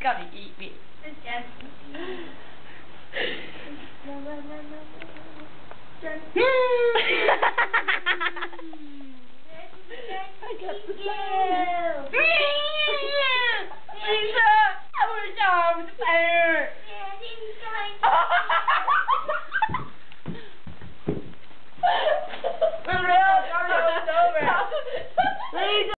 gotta eat me. I got the